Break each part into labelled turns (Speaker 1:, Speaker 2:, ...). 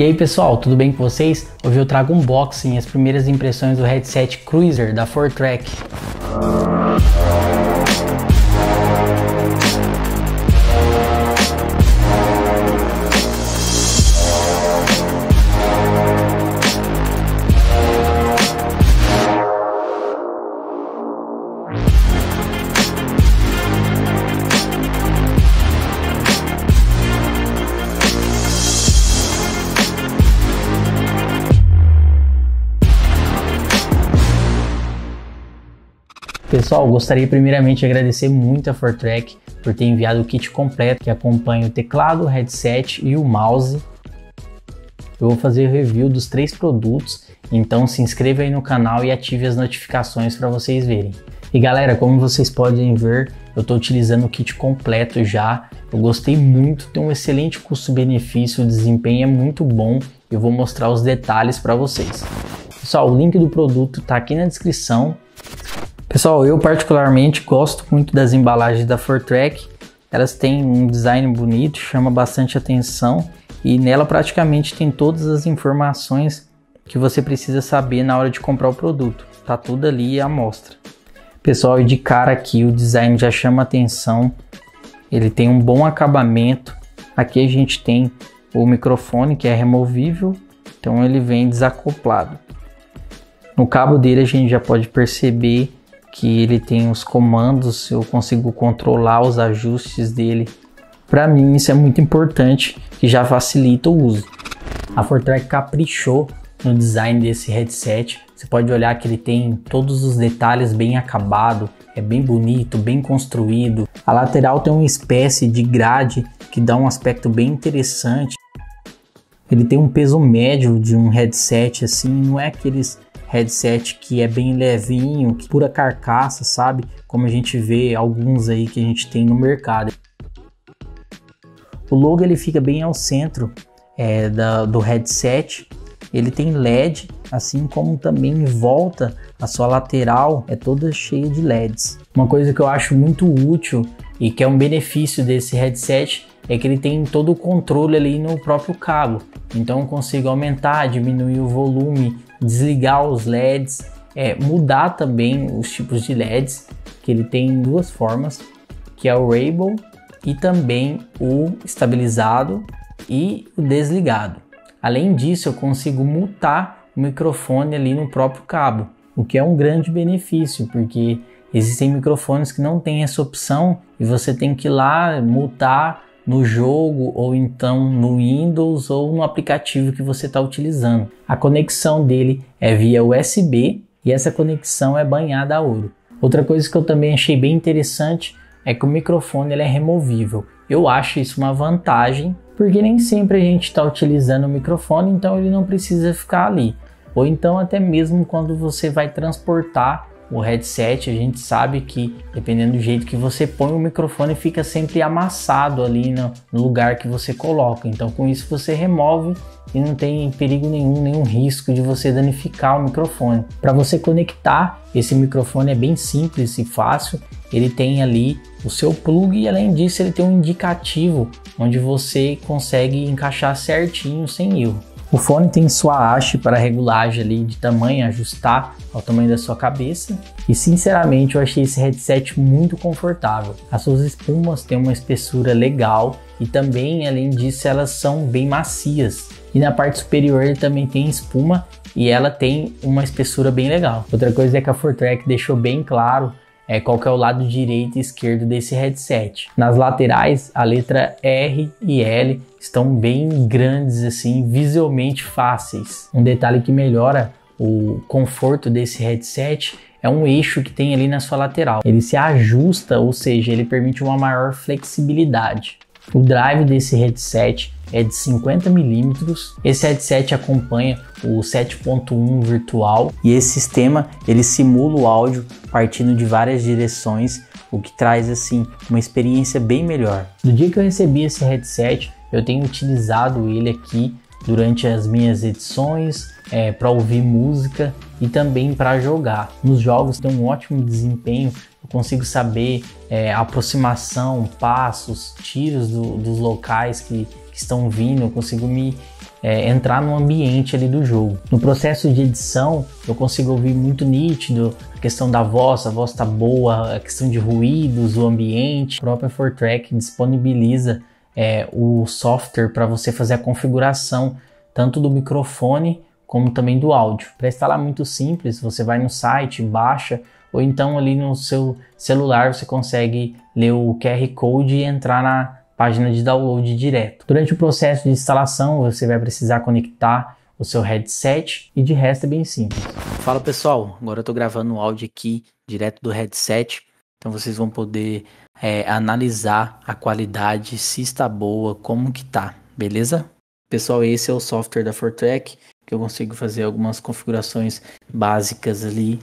Speaker 1: E aí pessoal, tudo bem com vocês? Hoje eu trago um unboxing, as primeiras impressões do headset Cruiser da Fortrek. Pessoal, gostaria primeiramente de agradecer muito a Fortrek por ter enviado o kit completo que acompanha o teclado, o headset e o mouse. Eu vou fazer o review dos três produtos, então se inscreva aí no canal e ative as notificações para vocês verem. E galera, como vocês podem ver, eu estou utilizando o kit completo já. Eu gostei muito, tem um excelente custo-benefício, o desempenho é muito bom. Eu vou mostrar os detalhes para vocês. Pessoal, o link do produto está aqui na descrição Pessoal, eu particularmente gosto muito das embalagens da Fortrek. Elas têm um design bonito, chama bastante atenção e nela praticamente tem todas as informações que você precisa saber na hora de comprar o produto. Tá tudo ali à mostra. Pessoal, de cara aqui o design já chama atenção. Ele tem um bom acabamento. Aqui a gente tem o microfone que é removível, então ele vem desacoplado. No cabo dele a gente já pode perceber que ele tem os comandos, eu consigo controlar os ajustes dele. Para mim isso é muito importante, que já facilita o uso. A Fortrek caprichou no design desse headset. Você pode olhar que ele tem todos os detalhes bem acabado, é bem bonito, bem construído. A lateral tem uma espécie de grade que dá um aspecto bem interessante. Ele tem um peso médio de um headset assim, não é aqueles headset que é bem levinho, pura carcaça, sabe? Como a gente vê alguns aí que a gente tem no mercado. O logo ele fica bem ao centro é, da, do headset. Ele tem LED, assim como também em volta a sua lateral é toda cheia de LEDs. Uma coisa que eu acho muito útil e que é um benefício desse headset é que ele tem todo o controle ali no próprio cabo. Então eu consigo aumentar, diminuir o volume, desligar os LEDs, é, mudar também os tipos de LEDs, que ele tem duas formas, que é o Rainbow e também o estabilizado e o desligado. Além disso, eu consigo mutar o microfone ali no próprio cabo, o que é um grande benefício, porque existem microfones que não têm essa opção e você tem que ir lá mutar no jogo ou então no Windows ou no aplicativo que você está utilizando. A conexão dele é via USB e essa conexão é banhada a ouro. Outra coisa que eu também achei bem interessante é que o microfone ele é removível. Eu acho isso uma vantagem porque nem sempre a gente está utilizando o microfone, então ele não precisa ficar ali. Ou então até mesmo quando você vai transportar o headset, a gente sabe que dependendo do jeito que você põe o microfone fica sempre amassado ali no, no, lugar que você coloca. Então com isso você remove e não tem perigo nenhum, nenhum risco de você danificar o microfone. Para você conectar esse microfone é bem simples e fácil. Ele tem ali o seu plug e além disso ele tem um indicativo onde você consegue encaixar certinho sem erro. O fone tem sua haste para regulagem ali de tamanho, ajustar ao tamanho da sua cabeça. E sinceramente eu achei esse headset muito confortável. As suas espumas têm uma espessura legal e também, além disso, elas são bem macias. E na parte superior ele também tem espuma e ela tem uma espessura bem legal. Outra coisa é que a Fortrek deixou bem claro é, qual é o lado direito e esquerdo desse headset. Nas laterais, a letra R e L estão bem grandes assim, visualmente fáceis. Um detalhe que melhora o conforto desse headset é um eixo que tem ali na sua lateral. Ele se ajusta, ou seja, ele permite uma maior flexibilidade. O drive desse headset é de 50 milímetros. Esse headset acompanha o 7.1 virtual e esse sistema ele simula o áudio partindo de várias direções, o que traz assim uma experiência bem melhor. No dia que eu recebi esse headset, eu tenho utilizado ele aqui durante as minhas edições, é, para ouvir música e também para jogar. Nos jogos tem um ótimo desempenho, eu consigo saber é, aproximação, passos, tiros do, dos locais que, estão vindo, eu consigo me é, entrar no ambiente ali do jogo. No processo de edição, eu consigo ouvir muito nítido a questão da voz, a voz tá boa, a questão de ruídos, o ambiente. A própria Fortrack disponibiliza é, o software para você fazer a configuração tanto do microfone como também do áudio. Para instalar muito simples, você vai no site, baixa, ou então ali no seu celular você consegue ler o QR Code e entrar na página de download direto. Durante o processo de instalação, você vai precisar conectar o seu headset e de resto é bem simples. Fala pessoal, agora eu estou gravando o áudio aqui direto do headset, então vocês vão poder é, analisar a qualidade, se está boa, como que tá, beleza? Pessoal, esse é o software da Fortrack, que eu consigo fazer algumas configurações básicas ali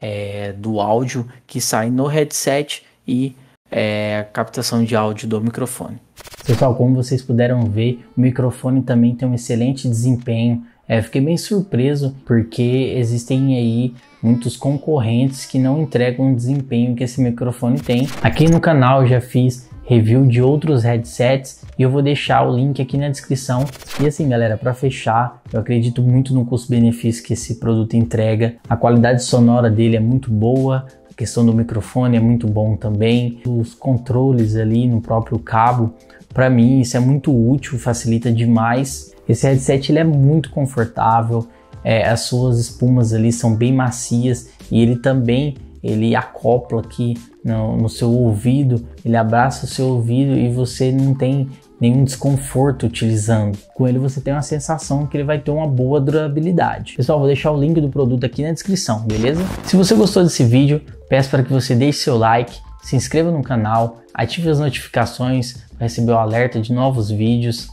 Speaker 1: é, do áudio que sai no headset e é, captação de áudio do microfone. Pessoal, como vocês puderam ver, o microfone também tem um excelente desempenho. É, fiquei bem surpreso porque existem aí muitos concorrentes que não entregam o desempenho que esse microfone tem. Aqui no canal já fiz review de outros headsets e eu vou deixar o link aqui na descrição. E assim, galera, para fechar, eu acredito muito no custo-benefício que esse produto entrega. A qualidade sonora dele é muito boa, questão do microfone é muito bom também, os controles ali no próprio cabo, para mim isso é muito útil, facilita demais. Esse headset ele é muito confortável, é, as suas espumas ali são bem macias e ele também ele acopla aqui no, no seu ouvido, ele abraça o seu ouvido e você não tem nenhum desconforto utilizando. Com ele você tem uma sensação que ele vai ter uma boa durabilidade. Pessoal, vou deixar o link do produto aqui na descrição, beleza? Se você gostou desse vídeo, peço para que você deixe seu like, se inscreva no canal, ative as notificações para receber o alerta de novos vídeos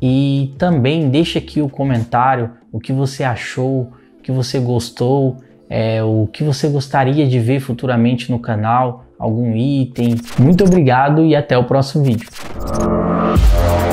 Speaker 1: e também deixe aqui o comentário o que você achou, o que você gostou, é, o que você gostaria de ver futuramente no canal, algum item. Muito obrigado e até o próximo vídeo. Música